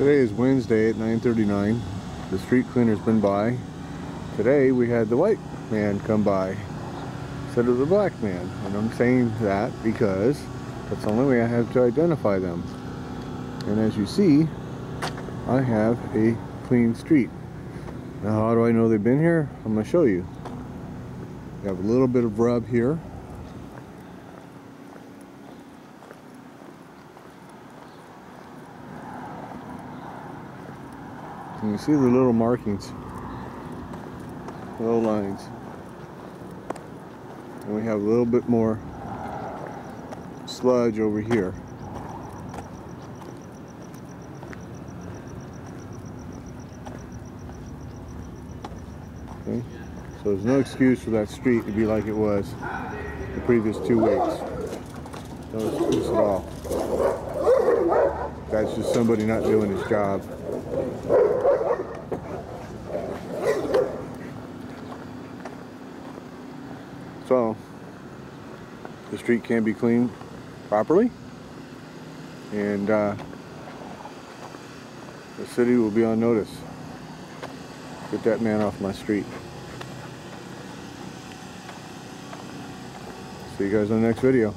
Today is Wednesday at 9.39. The street cleaner's been by. Today we had the white man come by instead of the black man. And I'm saying that because that's the only way I have to identify them. And as you see, I have a clean street. Now how do I know they've been here? I'm going to show you. You have a little bit of rub here. You see the little markings, little lines. And we have a little bit more sludge over here. Okay, so there's no excuse for that street to be like it was the previous two weeks. No excuse at all. That's just somebody not doing his job. So, the street can be cleaned properly and uh, the city will be on notice. Get that man off my street. See you guys on the next video.